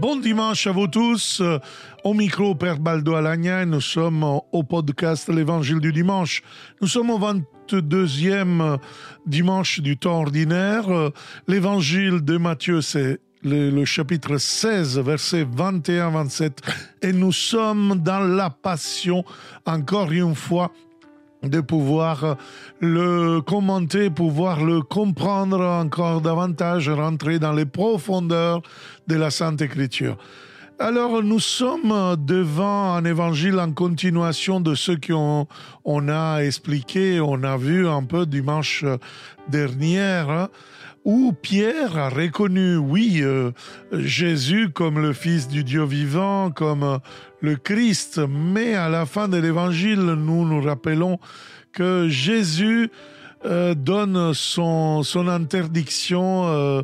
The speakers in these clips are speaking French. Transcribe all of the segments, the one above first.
Bon dimanche à vous tous. Au micro, Père Baldo Alagna, nous sommes au podcast L'Évangile du dimanche. Nous sommes au 22e dimanche du temps ordinaire. L'Évangile de Matthieu, c'est le, le, chapitre 16, versets 21-27. Et nous sommes dans la passion, encore une fois, de pouvoir le commenter, pouvoir le comprendre encore davantage, rentrer dans les profondeurs de la Sainte Écriture. Alors nous sommes devant un évangile en continuation de ce qu'on on a expliqué, on a vu un peu dimanche dernier, où Pierre a reconnu, oui, euh, Jésus comme le Fils du Dieu vivant, comme le Christ, mais à la fin de l'évangile, nous nous rappelons que Jésus euh, donne son, interdiction euh,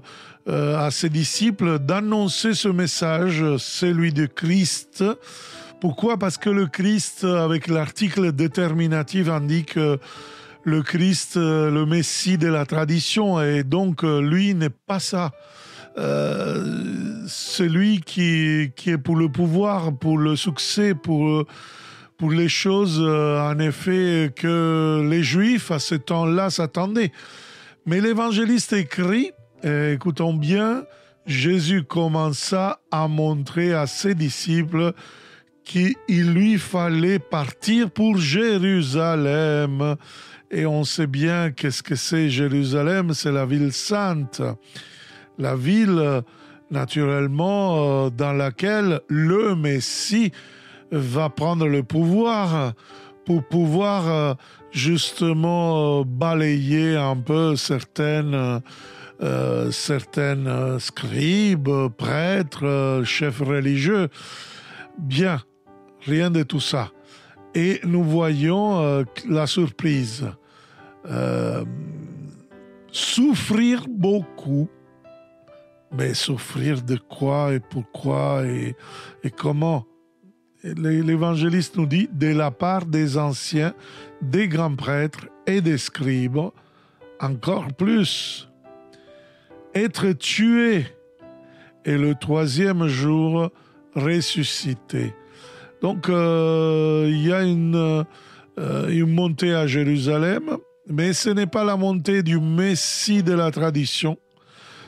euh, à ses disciples d'annoncer ce message, celui de Christ. Pourquoi? Parce que le Christ, avec l'article déterminatif, indique le Christ, le Messie de la tradition, et donc lui n'est pas ça. Euh, celui qui, qui est pour le pouvoir, pour le succès, pour, pour les choses, euh, en effet, que les Juifs à ce temps-là s'attendaient. Mais l'évangéliste écrit, écoutons bien, Jésus commença à montrer à ses disciples qu'il lui fallait partir pour Jérusalem. Et on sait bien qu'est-ce que c'est Jérusalem, c'est la ville sainte, la ville naturellement dans laquelle le Messie va prendre le pouvoir pour pouvoir justement balayer un peu certaines euh, certaines scribes, prêtres, chefs religieux. Bien, rien de tout ça. Et nous voyons euh, la surprise. Euh, souffrir beaucoup, mais souffrir de quoi et pourquoi et, comment? L'évangéliste nous dit de la part des anciens, des grands prêtres et des scribes, encore plus. Être tué et le troisième jour ressuscité. Donc euh, il y a une, euh, une montée à Jérusalem, mais ce n'est pas la montée du Messie de la tradition,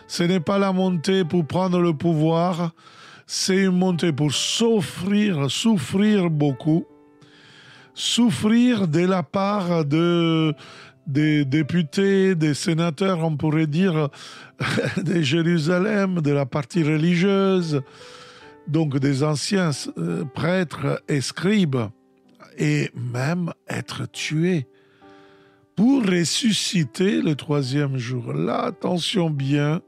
ce n'est pas la montée pour prendre le pouvoir, c'est une montée pour souffrir, souffrir beaucoup, souffrir de la part de des députés, des sénateurs, on pourrait dire, de Jérusalem, de la partie religieuse, donc des anciens euh, prêtres et scribes, et même être tués pour ressusciter le troisième jour. Là, attention bien,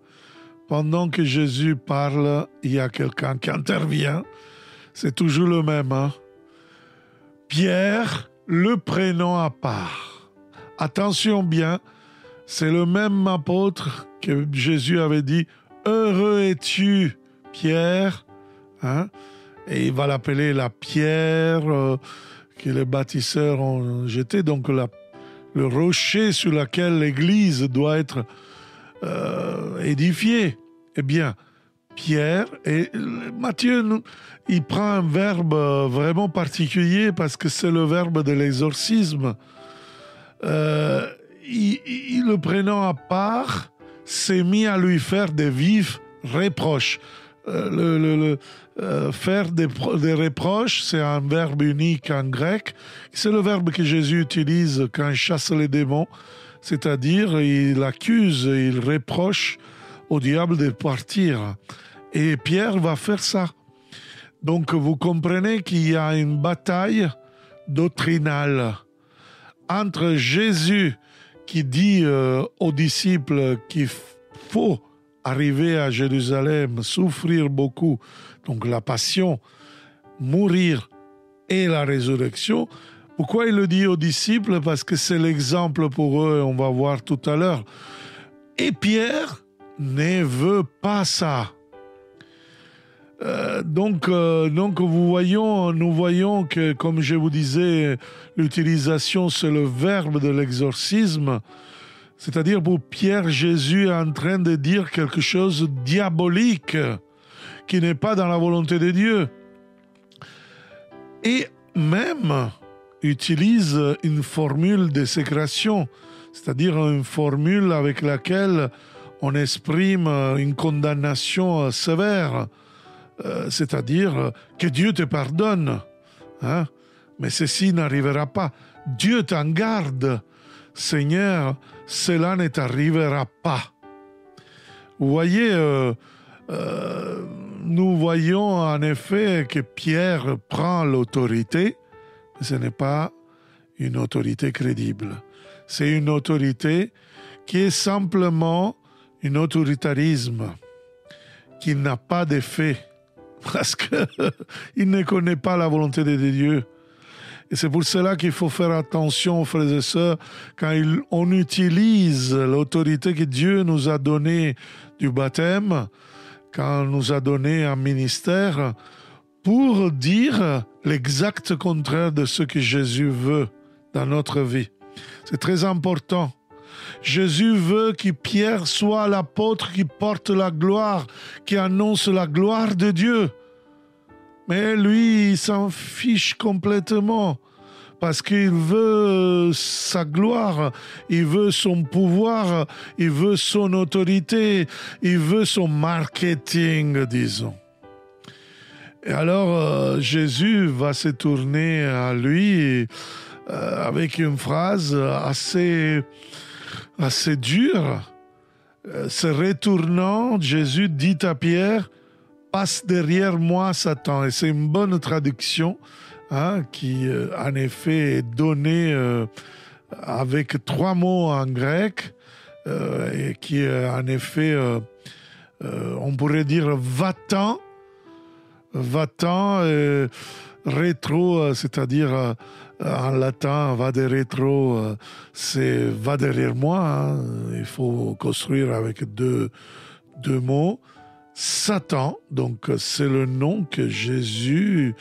pendant que Jésus parle, il y a quelqu'un qui intervient. C'est toujours le même. Hein? Pierre, le prénom à part. Attention bien, c'est le même apôtre que Jésus avait dit Heureux es-tu, Pierre hein? Et il va l'appeler la pierre euh, que les bâtisseurs ont jeté, donc la, le rocher sur lequel l'Église doit être euh, édifiée. Eh bien, Pierre, et Matthieu, il prend un verbe vraiment particulier parce que c'est le verbe de l'exorcisme. Euh, il, le prenant à part, s'est mis à lui faire des vifs reproches. Euh, le, euh, faire des, des reproches, c'est un verbe unique en grec. C'est le verbe que Jésus utilise quand il chasse les démons, c'est-à-dire il accuse, il reproche au diable de partir. Et Pierre va faire ça. Donc vous comprenez qu'il y a une bataille doctrinale entre Jésus qui dit euh, aux disciples qu'il faut arriver à Jérusalem, souffrir beaucoup, donc la passion, mourir et la résurrection. Pourquoi il le dit aux disciples? Parce que c'est l'exemple pour eux, on va voir tout à l'heure. Et Pierre ne veut pas ça. Euh, donc, euh, donc vous voyons, nous voyons que, comme je vous disais, l'utilisation, c'est le verbe de l'exorcisme. C'est-à-dire pour Pierre, Jésus est en train de dire quelque chose de diabolique qui n'est pas dans la volonté de Dieu. Et même utilise une formule de sécrétion, c'est-à-dire une formule avec laquelle on exprime une condamnation sévère, euh, c'est-à-dire que Dieu te pardonne. Hein? Mais ceci n'arrivera pas. Dieu t'en garde. Seigneur, cela ne t'arrivera pas. Vous voyez, euh, euh, nous voyons en effet que Pierre prend l'autorité, mais ce n'est pas une autorité crédible. C'est une autorité qui est simplement un autoritarisme qui n'a pas d'effet parce qu'il ne connaît pas la volonté de Dieu. Et c'est pour cela qu'il faut faire attention, frères et sœurs, quand on utilise l'autorité que Dieu nous a donnée du baptême, quand on nous a donné un ministère, pour dire l'exact contraire de ce que Jésus veut dans notre vie. C'est très important. Jésus veut que Pierre soit l'apôtre qui porte la gloire, qui annonce la gloire de Dieu. Mais lui, il s'en fiche complètement parce qu'il veut sa gloire, il veut son pouvoir, il veut son autorité, il veut son marketing, disons. Et alors euh, Jésus va se tourner à lui euh, avec une phrase assez assez dur. Euh, se retournant, Jésus dit à Pierre, passe derrière moi, Satan. Et c'est une bonne traduction hein, qui, euh, en effet, est donnée euh, avec trois mots en grec et qui, en effet, on pourrait dire va-t'en, va-t'en, rétro, c'est-à-dire en latin, va de rétro, euh, c'est va derrière moi. Hein. Il faut construire avec deux, deux mots. Satan, donc c'est le nom que Jésus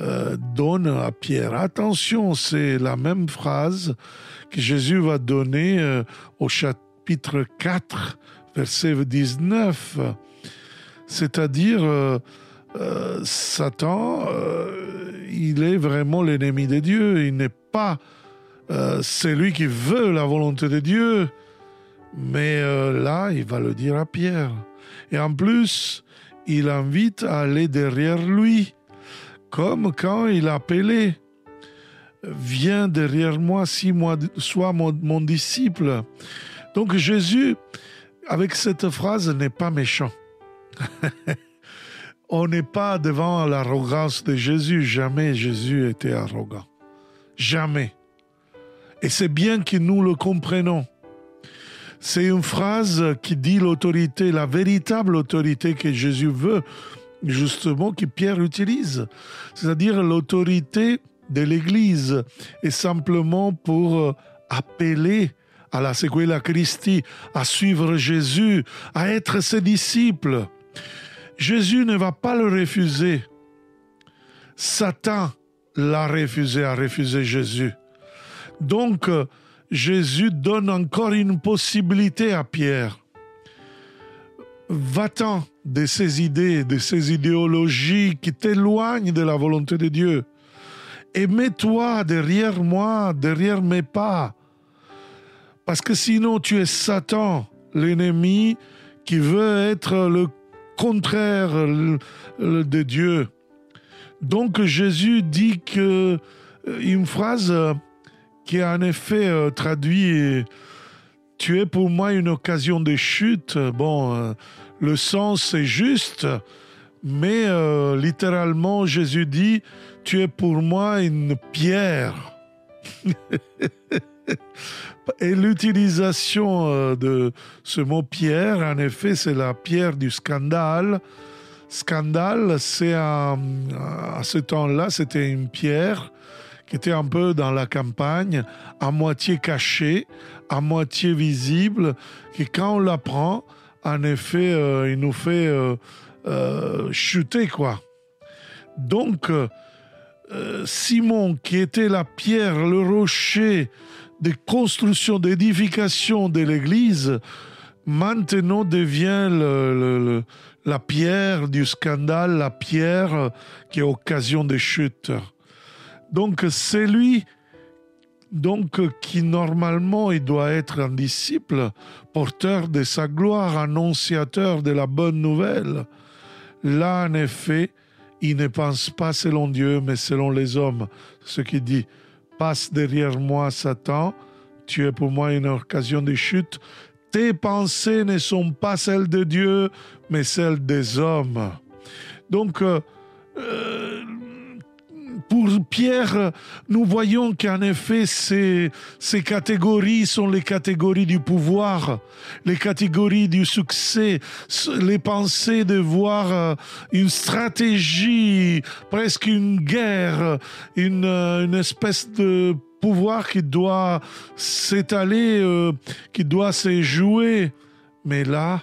euh, donne à Pierre. Attention, c'est la même phrase que Jésus va donner euh, au chapitre 4, verset 19. C'est-à-dire, Satan il est vraiment l'ennemi de Dieu. Il n'est pas euh, celui qui veut la volonté de Dieu. Mais euh, là, il va le dire à Pierre. Et en plus, il invite à aller derrière lui, comme quand il appelait Viens derrière moi, si moi, sois mon disciple. Donc Jésus, avec cette phrase, n'est pas méchant. on n'est pas devant l'arrogance de Jésus. Jamais Jésus était arrogant. Jamais. Et c'est bien que nous le comprenons. C'est une phrase qui dit l'autorité, la véritable autorité que Jésus veut, justement, que Pierre utilise. C'est-à-dire l'autorité de l'Église est simplement pour appeler à la Sequela Christi, à suivre Jésus, à être ses disciples. Jésus ne va pas le refuser. Satan l'a refusé, a refusé Jésus. Donc, Jésus donne encore une possibilité à Pierre. Va-t'en de ces idées, de ces idéologies qui t'éloignent de la volonté de Dieu. Et mets-toi derrière moi, derrière mes pas. Parce que sinon tu es Satan, l'ennemi qui veut être le contraire de Dieu. Donc Jésus dit que euh, une phrase qui en effet euh, traduit Tu es pour moi une occasion de chute. Bon, euh, le sens est juste, mais littéralement Jésus dit Tu es pour moi une pierre. Et l'utilisation euh, de ce mot pierre, en effet, c'est la pierre du scandale. Scandale, c'est à ce temps-là, c'était une pierre qui était un peu dans la campagne, à moitié cachée, à moitié visible, qui quand on la prend, en effet, euh, il nous fait euh, chuter, quoi. Donc, Simon, qui était la pierre, le rocher, de construction, d'édification de l'Église, maintenant devient la pierre du scandale, la pierre qui est occasion de chute. Donc c'est lui donc qui normalement il doit être un disciple, porteur de sa gloire, annonciateur de la bonne nouvelle. Là, en effet, il ne pense pas selon Dieu, mais selon les hommes. Ce qui dit, passe derrière moi, Satan, tu es pour moi une occasion de chute. Tes pensées ne sont pas celles de Dieu, mais celles des hommes. Donc, euh, euh, pour Pierre, nous voyons qu'en effet, ces, catégories sont les catégories du pouvoir, les catégories du succès, les pensées de voir euh, une stratégie, presque une guerre, une, euh, une espèce de pouvoir qui doit s'étaler, euh, qui doit se jouer. Mais là,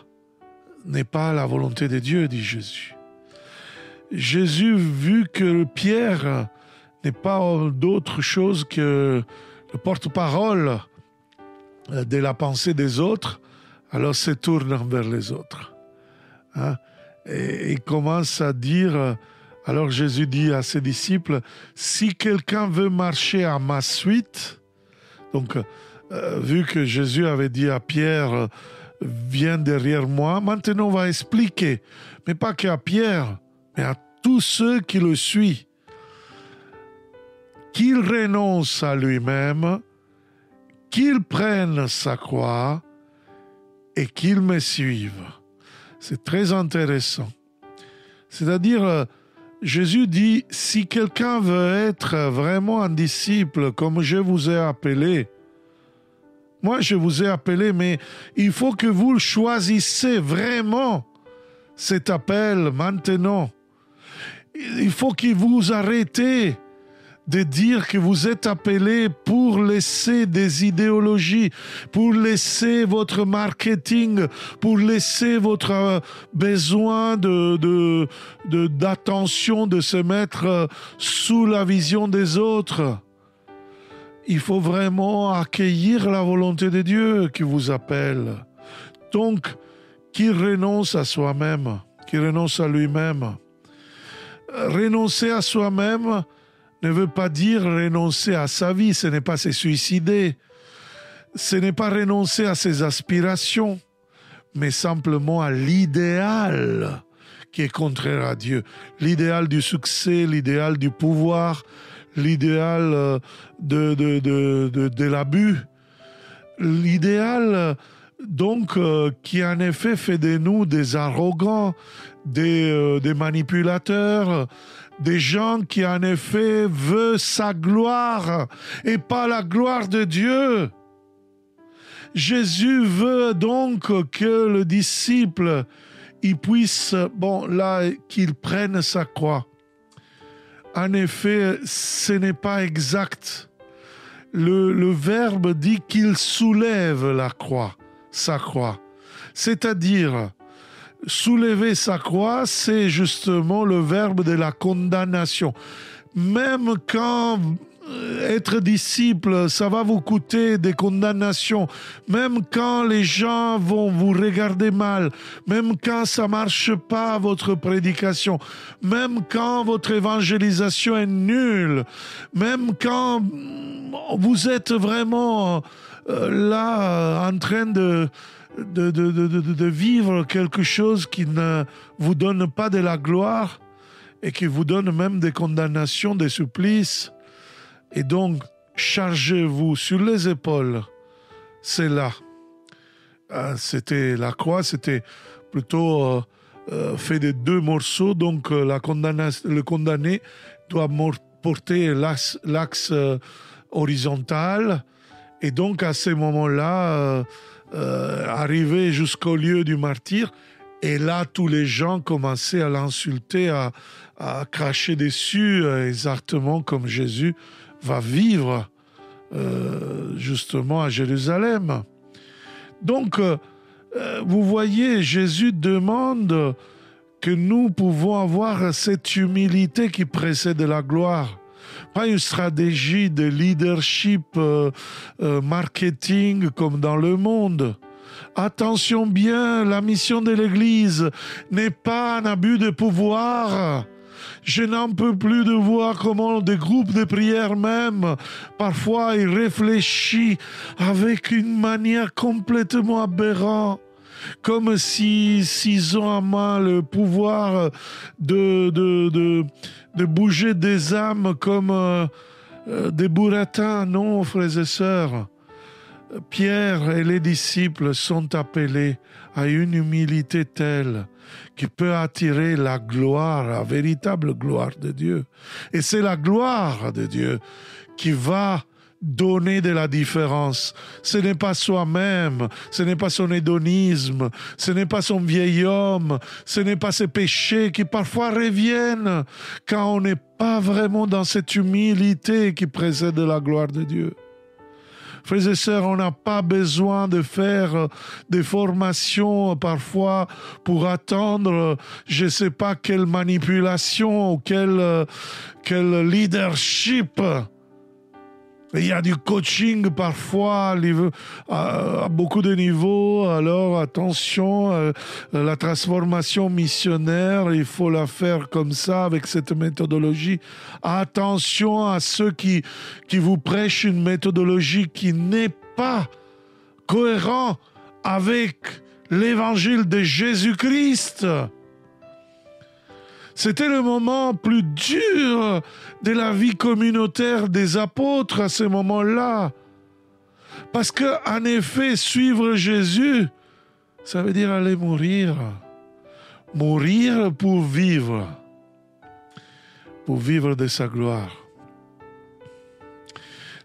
n'est pas la volonté de Dieu, dit Jésus. Jésus, vu que Pierre n'est pas d'autre chose que le porte-parole de la pensée des autres, alors se tourne vers les autres. Hein? Et il commence à dire, alors Jésus dit à ses disciples, si quelqu'un veut marcher à ma suite, donc euh, vu que Jésus avait dit à Pierre, viens derrière moi, maintenant on va expliquer, mais pas qu'à Pierre, mais à tous ceux qui le suivent, qu'il renonce à lui-même, qu'il prenne sa croix et qu'il me suive. C'est très intéressant. C'est-à-dire, Jésus dit, si quelqu'un veut être vraiment un disciple comme je vous ai appelé, moi je vous ai appelé, mais il faut que vous choisissez vraiment cet appel maintenant il faut que vous arrêtez de dire que vous êtes appelé pour laisser des idéologies, pour laisser votre marketing, pour laisser votre euh, besoin de, d'attention, de, se mettre euh, sous la vision des autres. Il faut vraiment accueillir la volonté de Dieu qui vous appelle. Donc, qu'il renonce à soi-même, qu'il renonce à lui-même renoncer à soi-même ne veut pas dire renoncer à sa vie, ce n'est pas se suicider, ce n'est pas renoncer à ses aspirations, mais simplement à l'idéal qui est contraire à Dieu, l'idéal du succès, l'idéal du pouvoir, l'idéal euh, de, l'abus, l'idéal donc euh, qui en effet fait de nous des arrogants, des, euh, des, manipulateurs, des gens qui en effet veulent sa gloire et pas la gloire de Dieu. Jésus veut donc que le disciple il puisse, bon là, qu'il prenne sa croix. En effet, ce n'est pas exact. Le, le verbe dit qu'il soulève la croix sa croix. C'est-à-dire, soulever sa croix, c'est justement le verbe de la condamnation. Même quand euh, être disciple, ça va vous coûter des condamnations, même quand les gens vont vous regarder mal, même quand ça marche pas votre prédication, même quand votre évangélisation est nulle, même quand vous êtes vraiment euh, là en train de, de, de, de, vivre quelque chose qui ne vous donne pas de la gloire et qui vous donne même des condamnations, des supplices. Et donc, chargez-vous sur les épaules. C'est là. Euh, c'était la croix, c'était plutôt fait de deux morceaux. Donc, le condamné doit porter l'axe horizontal et donc à ce moment-là, euh, euh, arrivé jusqu'au lieu du martyr, et là tous les gens commençaient à l'insulter, à, cracher dessus, euh, exactement comme Jésus va vivre justement à Jérusalem. Donc, vous voyez, Jésus demande que nous pouvons avoir cette humilité qui précède la gloire pas une stratégie de leadership euh, euh, marketing comme dans le monde, Attention bien, la mission de l'Église n'est pas un abus de pouvoir. Je n'en peux plus de voir comment des groupes de prière même, parfois ils réfléchissent avec une manière complètement aberrante comme s'ils si, ont en main le pouvoir de, de, de, bouger des âmes comme euh, euh, des bourratins. Non, frères et sœurs. Pierre et les disciples sont appelés à une humilité telle qui peut attirer la gloire, la véritable gloire de Dieu. Et c'est la gloire de Dieu qui va donner de la différence. Ce n'est pas soi-même, ce n'est pas son hédonisme, ce n'est pas son vieil homme, ce n'est pas ses péchés qui parfois reviennent quand on n'est pas vraiment dans cette humilité qui précède la gloire de Dieu. Frères et sœurs, on n'a pas besoin de faire des formations parfois pour attendre je ne sais pas quelle manipulation ou quel, quel leadership il y a du coaching parfois à, beaucoup de niveaux. Alors attention, euh, la transformation missionnaire, il faut la faire comme ça avec cette méthodologie. Attention à ceux qui, qui vous prêchent une méthodologie qui n'est pas cohérente avec l'évangile de Jésus-Christ. C'était le moment plus dur de la vie communautaire des apôtres à ce moment-là. Parce que, en effet, suivre Jésus, ça veut dire aller mourir. Mourir pour vivre. Pour vivre de sa gloire.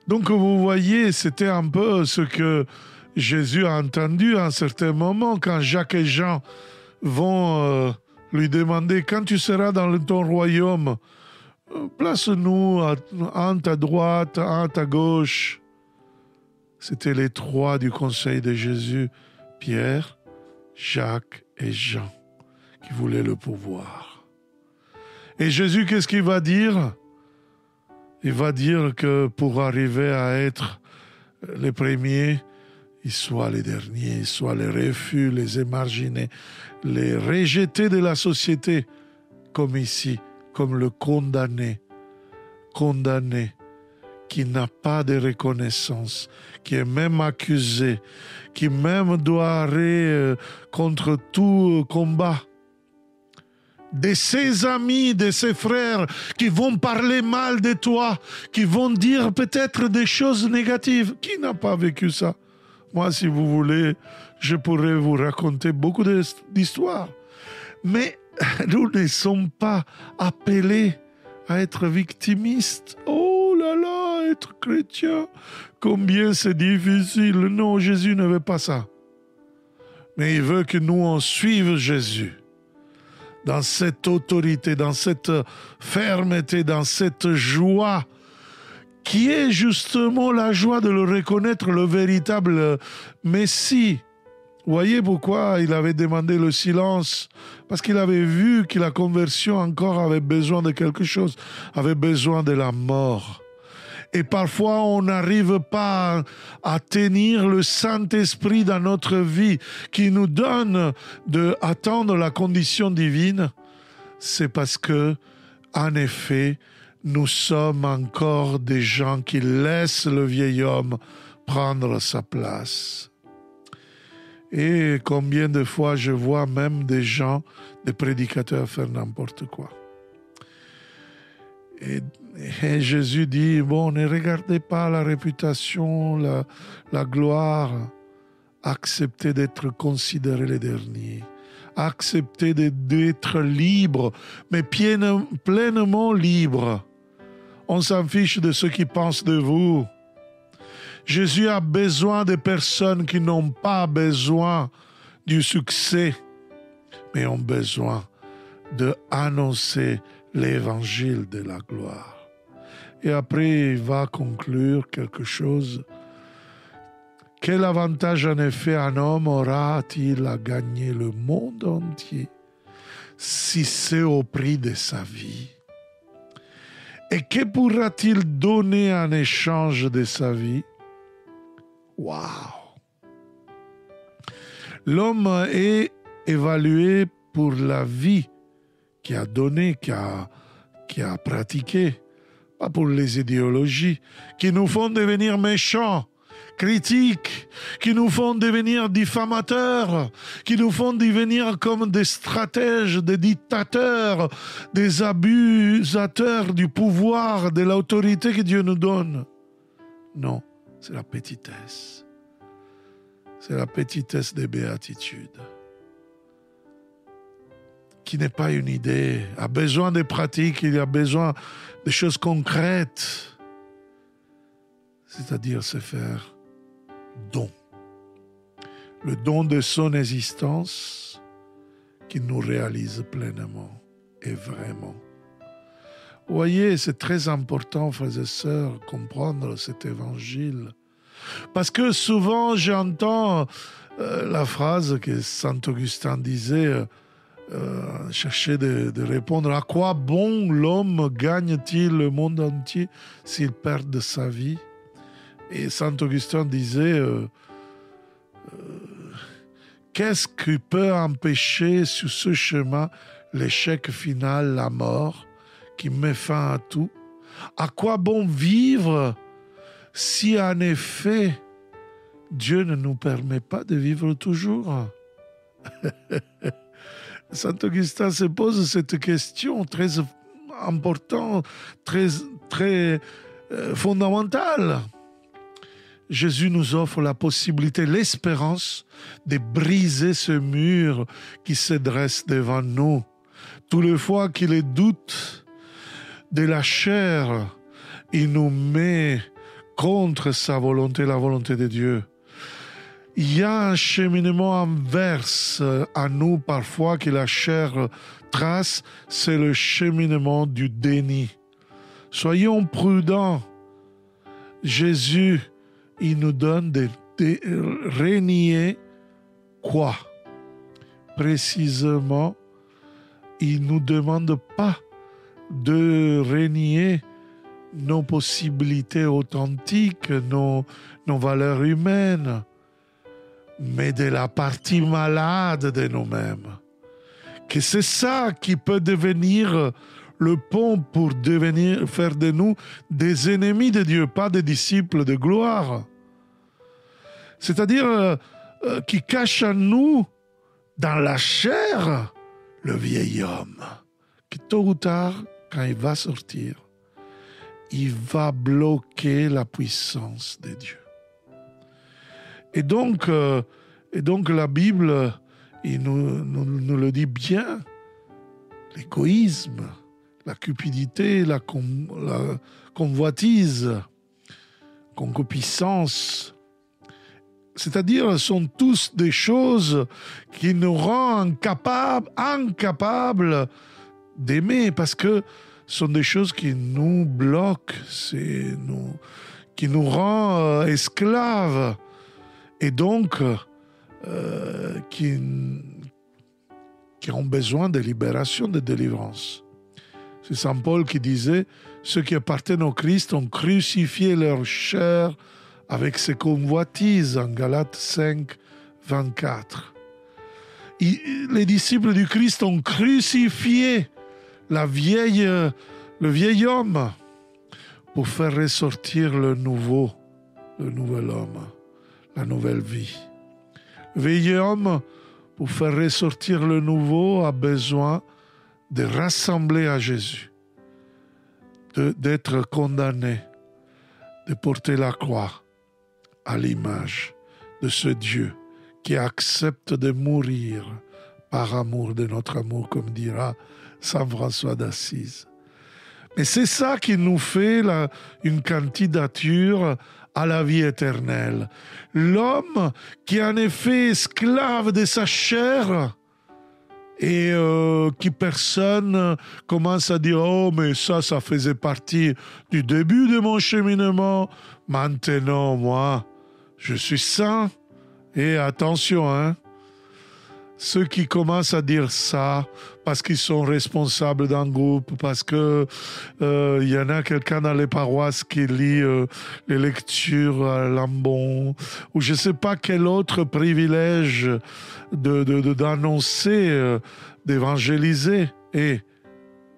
Donc, vous voyez, c'était un peu ce que Jésus a entendu à un certain moment quand Jacques et Jean vont. Euh, lui demander quand tu seras dans ton royaume, euh, place-nous en ta droite, en ta gauche. C'était les trois du conseil de Jésus, Pierre, Jacques et Jean, qui voulaient le pouvoir. Et Jésus, qu'est-ce qu'il va dire? Il va dire que pour arriver à être les premiers, ils soient les derniers, soient les refus, les émarginés, les rejetés de la société, comme ici, comme le condamné, condamné, qui n'a pas de reconnaissance, qui est même accusé, qui même doit arrêter euh, contre tout combat. De ses amis, de ses frères qui vont parler mal de toi, qui vont dire peut-être des choses négatives. Qui n'a pas vécu ça? Moi, si vous voulez, je pourrais vous raconter beaucoup d'histoires. Mais nous ne sommes pas appelés à être victimistes. Oh là là, être chrétien, combien c'est difficile. Non, Jésus ne veut pas ça. Mais il veut que nous on suive Jésus dans cette autorité, dans cette fermeté, dans cette joie qui est justement la joie de le reconnaître le véritable Messie. Voyez pourquoi il avait demandé le silence Parce qu'il avait vu que la conversion encore avait besoin de quelque chose, avait besoin de la mort. Et parfois, on n'arrive pas à tenir le Saint-Esprit dans notre vie qui nous donne de la condition divine. C'est parce que, en effet, nous sommes encore des gens qui laissent le vieil homme prendre sa place. Et combien de fois je vois même des gens, des prédicateurs faire n'importe quoi. Et, Jésus dit, bon, ne regardez pas la réputation, la, gloire, acceptez d'être considérés les derniers, acceptez d'être libre, mais pleinement libre on s'en fiche de ce qui pensent de vous. Jésus a besoin de personnes qui n'ont pas besoin du succès, mais ont besoin de annoncer l'évangile de la gloire. Et après, il va conclure quelque chose. Quel avantage en effet un homme? Aura-t-il à gagner le monde entier si c'est au prix de sa vie? Et que pourra-t-il donner en échange de sa vie? Waouh. L'homme est évalué pour la vie qu'il a donnée, qu'il a, qui a pratiqué, pas pour les idéologies qui nous font devenir méchants, critiques, qui nous font devenir diffamateurs, qui nous font devenir comme des stratèges, des dictateurs, des abusateurs du pouvoir, de l'autorité que Dieu nous donne. Non, c'est la petitesse. C'est la petitesse des béatitudes qui n'est pas une idée, a besoin de pratiques, il a besoin de choses concrètes, c'est-à-dire se faire don. Le don de son existence qui nous réalise pleinement et vraiment. Vous voyez, c'est très important, frères et sœurs, comprendre cet évangile. Parce que souvent, j'entends euh, la phrase que Saint Augustin disait, euh, euh, chercher de, répondre à quoi bon l'homme gagne-t-il le monde entier s'il perd de sa vie? Et Saint Augustin disait euh, euh, Qu'est-ce qui peut empêcher sur ce chemin l'échec final, la mort, qui met fin à tout? À quoi bon vivre si en effet Dieu ne nous permet pas de vivre toujours? Saint Augustin se pose cette question très importante, très, euh, fondamentale. Jésus nous offre la possibilité, l'espérance de briser ce mur qui se dresse devant nous. Tous les fois qu'il est doute de la chair, il nous met contre sa volonté, la volonté de Dieu il y a un cheminement inverse à nous parfois que la chair trace, c'est le cheminement du déni. Soyons prudents. Jésus, il nous donne de, renier quoi? Précisément, il ne nous demande pas de renier nos possibilités authentiques, nos valeurs humaines mais de la partie malade de nous-mêmes. Que c'est ça qui peut devenir le pont pour devenir, faire de nous des ennemis de Dieu, pas des disciples de gloire. C'est-à-dire euh, euh, qui cache en nous, dans la chair, le vieil homme, qui tôt ou tard, quand il va sortir, il va bloquer la puissance de Dieu. Et donc, euh, et donc la Bible nous, le dit bien. L'égoïsme, la cupidité, la, la convoitise, concupiscence, c'est-à-dire sont tous des choses qui nous rendent incapables, incapables d'aimer parce que sont des choses qui nous bloquent, qui nous rendent euh, esclaves et donc euh, qui ont besoin de libération, de délivrance. C'est Saint Paul qui disait, ceux qui appartiennent au Christ ont crucifié leur chair avec ses convoitises en Galates 5, 24. les disciples du Christ ont crucifié la vieille, le vieil homme pour faire ressortir le nouveau, le nouvel homme la nouvelle vie. Le vieil homme, pour faire ressortir le nouveau, a besoin de rassembler à Jésus, d'être condamné, de porter la croix à l'image de ce Dieu qui accepte de mourir par amour de notre amour, comme dira Saint François d'Assise. Mais c'est ça qui nous fait une candidature à la vie éternelle. L'homme qui est en effet esclave de sa chair et euh, qui personne commence à dire oh mais ça ça faisait partie du début de mon cheminement. Maintenant moi je suis saint. Et attention hein ceux qui commencent à dire ça parce qu'ils sont responsables d'un groupe, parce que euh, il y en a quelqu'un dans les paroisses qui lit euh, les lectures à Lambon, ou je ne sais pas quel autre privilège de, d'annoncer, euh, d'évangéliser. Et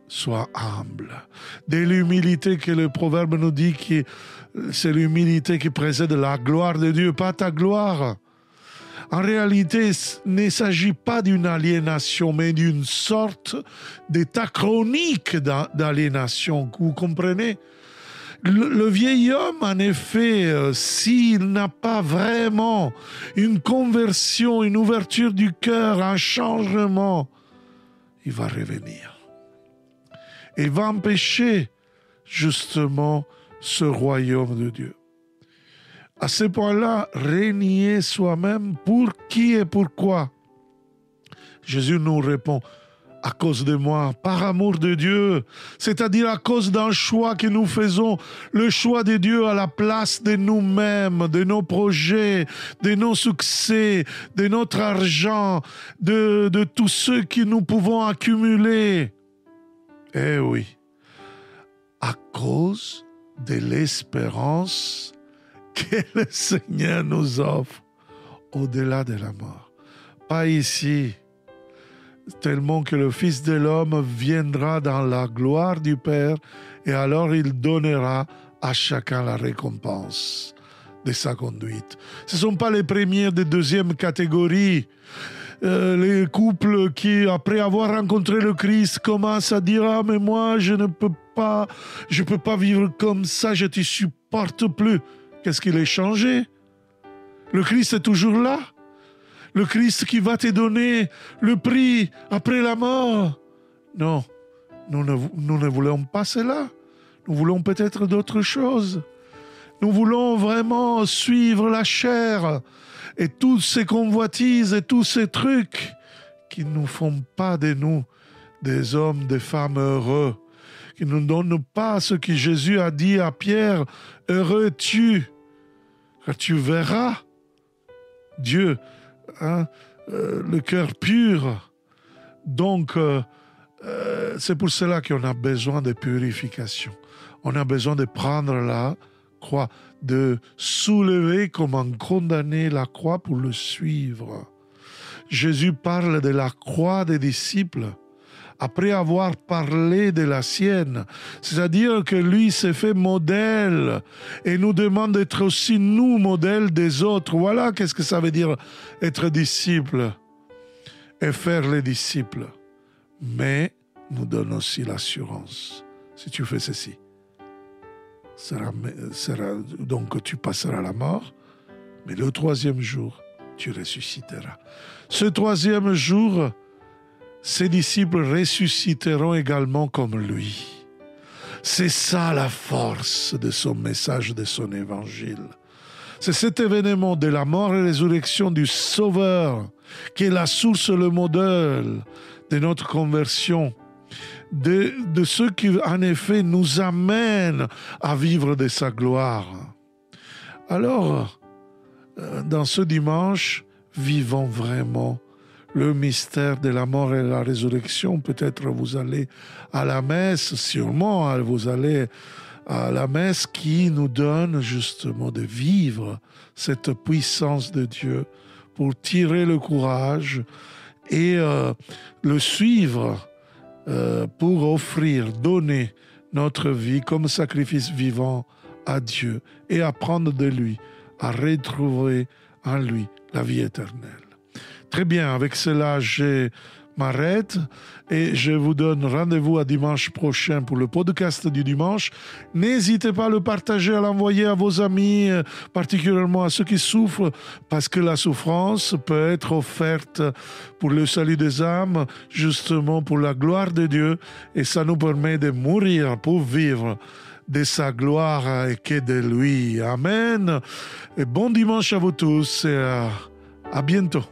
sois humble. De l'humilité que le proverbe nous dit, que c'est l'humilité qui précède la gloire de Dieu, pas ta gloire. En réalité, il ne s'agit pas d'une aliénation, mais d'une sorte d'état chronique d'aliénation. Vous comprenez? Le, vieil homme, en effet, euh, s'il n'a pas vraiment une conversion, une ouverture du cœur, un changement, il va revenir. Et va empêcher justement ce royaume de Dieu à ce point-là, régner soi-même pour qui et pourquoi Jésus nous répond, à cause de moi, par amour de Dieu, c'est-à-dire à cause d'un choix que nous faisons, le choix de Dieu à la place de nous-mêmes, de nos projets, de nos succès, de notre argent, de, de tout ce que nous pouvons accumuler. Eh oui, à cause de l'espérance que le Seigneur nous offre au-delà de la mort. Pas ici, tellement que le Fils de l'homme viendra dans la gloire du Père et alors il donnera à chacun la récompense de sa conduite. Ce ne sont pas les premières de deuxième catégorie. Euh, les couples qui, après avoir rencontré le Christ, commencent à dire Ah, mais moi, je ne peux pas, je peux pas vivre comme ça, je te supporte plus. Qu'est-ce qu'il est changé? Le Christ est toujours là? Le Christ qui va te donner le prix après la mort? Non, nous ne, nous voulons pas cela. Nous voulons peut-être d'autres choses. Nous voulons vraiment suivre la chair et toutes ces convoitises et tous ces trucs qui ne font pas de nous des hommes, des femmes heureux, qui ne nous donnent pas ce que Jésus a dit à Pierre, heureux tu, car tu verras Dieu, hein, euh, le cœur pur. Donc, euh, euh, c'est pour cela qu'on a besoin de purification. On a besoin de prendre la croix, de soulever comme un condamné la croix pour le suivre. Jésus parle de la croix des disciples après avoir parlé de la sienne. C'est-à-dire que lui s'est fait modèle et nous demande d'être aussi nous modèles des autres. Voilà qu'est-ce que ça veut dire être disciple et faire les disciples. Mais nous donne aussi l'assurance. Si tu fais ceci, donc tu passeras la mort, mais le troisième jour, tu ressusciteras. Ce troisième jour, ses disciples ressusciteront également comme lui. C'est ça la force de son message, de son évangile. C'est cet événement de la mort et résurrection du Sauveur qui est la source, le modèle de notre conversion, de, de ce qui en effet nous amène à vivre de sa gloire. Alors, euh, dans ce dimanche, vivons vraiment le mystère de la mort et la résurrection. Peut-être vous allez à la messe, sûrement vous allez à la messe qui nous donne justement de vivre cette puissance de Dieu pour tirer le courage et euh, le suivre euh, pour offrir, donner notre vie comme sacrifice vivant à Dieu et apprendre de lui, à retrouver en lui la vie éternelle. Très bien, avec cela, je m'arrête et je vous donne rendez-vous à dimanche prochain pour le podcast du dimanche. N'hésitez pas à le partager, à l'envoyer à vos amis, euh, particulièrement à ceux qui souffrent, parce que la souffrance peut être offerte pour le salut des âmes, justement pour la gloire de Dieu, et ça nous permet de mourir pour vivre de sa gloire et que de lui. Amen. Et bon dimanche à vous tous et à, à bientôt.